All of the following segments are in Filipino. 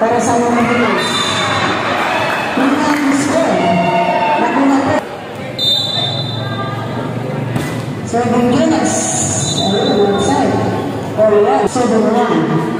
Para sa mga Diyos. Ang gusto. Nakunata. Seven units. for life. So the one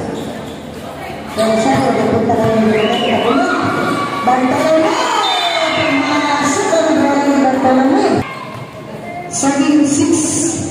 Bartolome! Bartolome. Saging 6.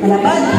Malapad.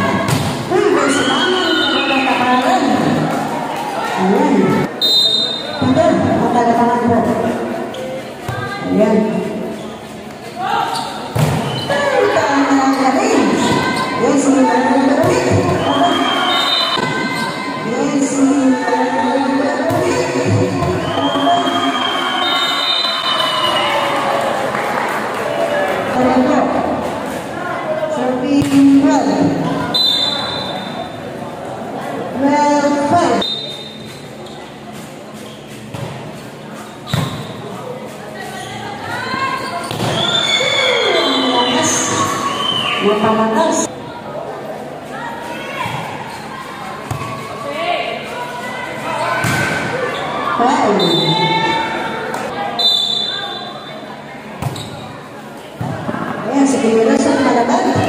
Yang sebelumnya saya mengatakan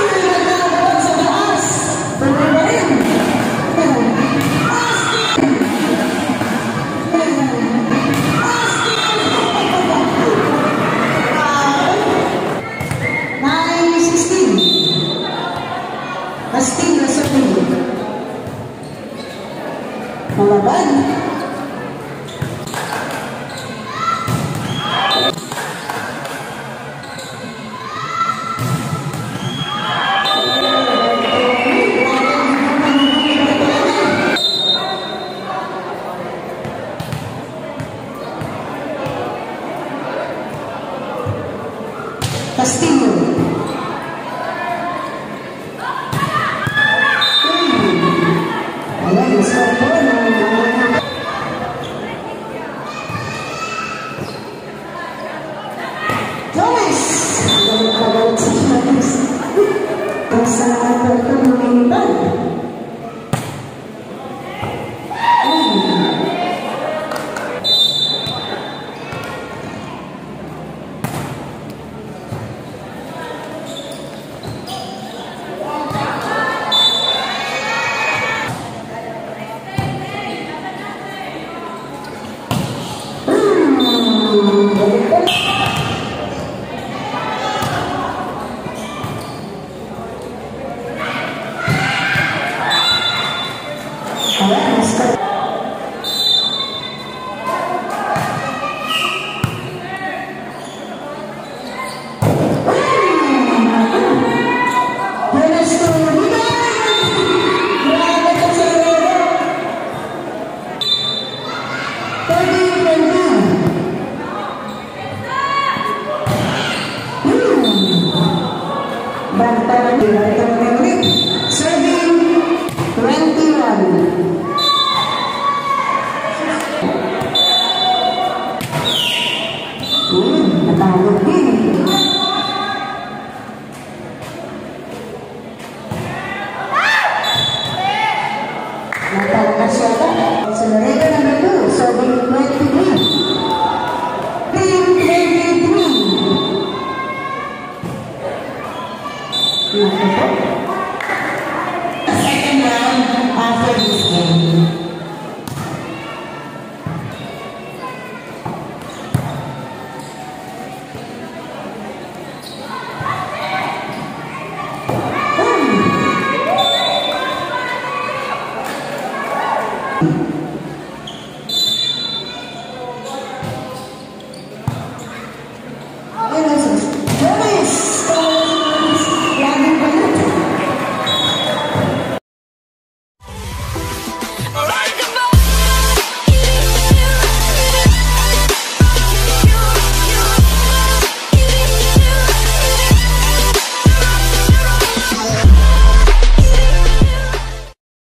babadi Amen. Yusuf'un